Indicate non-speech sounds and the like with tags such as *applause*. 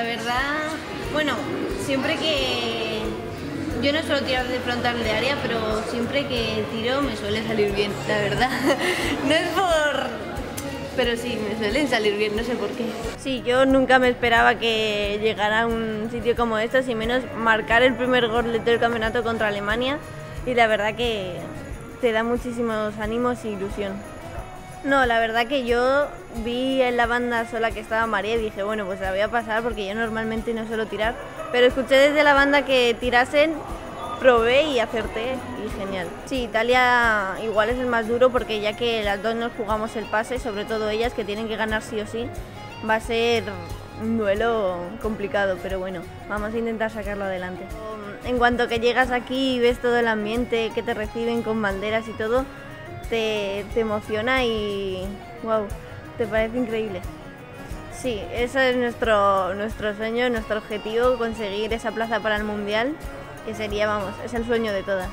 La verdad, bueno, siempre que yo no suelo tirar de frontal de área, pero siempre que tiro me suele salir bien, la verdad. *laughs* No es por pero sí, me suelen salir bien, no sé por qué. Sí, yo nunca me esperaba que llegara a un sitio como este, y menos marcar el primer gol del campeonato contra Alemania y la verdad que te da muchísimos ánimos e ilusión. No, la verdad que yo vi en la banda sola que estaba María y dije, bueno, pues la voy a pasar porque yo normalmente no suelo tirar, pero escuché desde la banda que tirasen probé y acerté y genial. Sí, Italia igual es el más duro porque ya que las dos nos jugamos el pase, sobre todo ellas que tienen que ganar sí o sí, va a ser un duelo complicado, pero bueno, vamos a intentar sacarlo adelante. En cuanto que llegas aquí y ves todo el ambiente, que te reciben con banderas y todo, te, te emociona y wow, te parece increíble. Sí, ese es nuestro, nuestro sueño, nuestro objetivo, conseguir esa plaza para el Mundial que sería, vamos, es el sueño de todas.